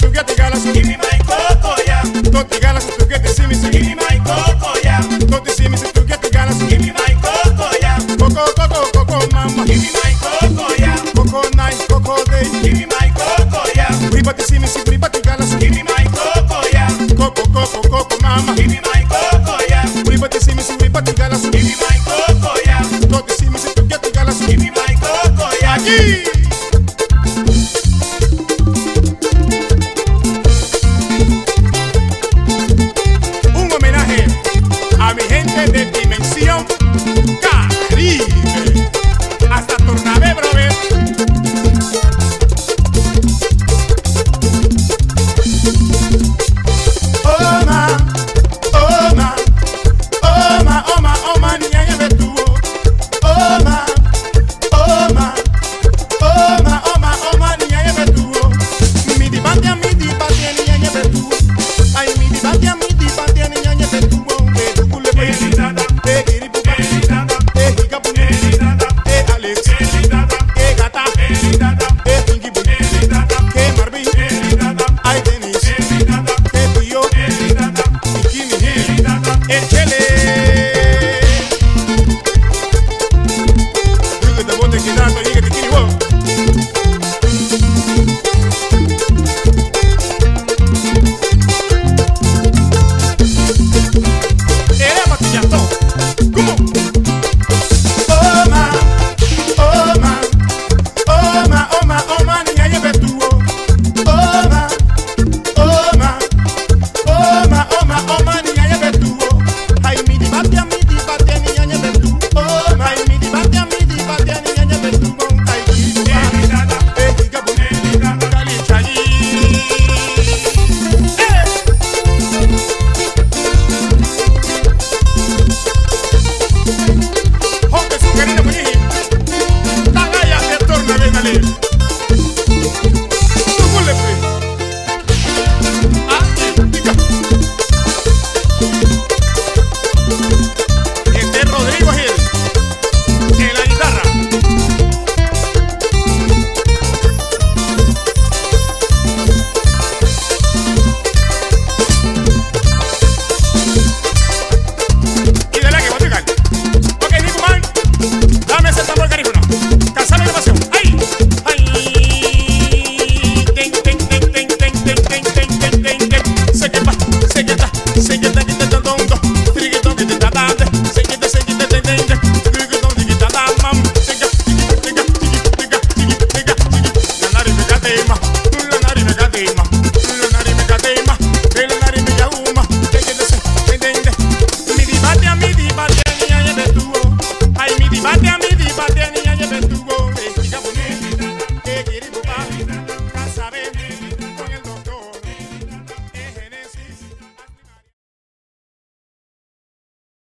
του για τη γάλα Give me my κόκοια. Το τη γάλα σου του για τη σήμιση. Give me my κόκοια. Το τη σήμιση του για τη γάλα σου. Give me my κόκοια. Κόκο, κόκο, κόκο, μάμα. Give me my κόκοια. Κόκο, nice, κόκο, day. Give me my κόκοια. Πρίπα τη σήμιση, πρίπα τη γάλα σου. Give me my κόκοια. Κόκο, κόκο, κόκο, μάμα. Give me my κόκοια. Πρίπα τη σήμιση, πρίπα τη γάλα σου. Give me my κόκοια. dimensión Caribe. Hasta Tornabé, brother. Oh, ma, oh, ma, oh, ma, niña, ya me tuvo. Oh, ma, oh, ma, oh, niña, ya me tuvo. Mi dibante a mi dibante, niña, ya me tuvo. Ay, mi dibante a mi dibante, niña, ya me tuvo. Take it Papi,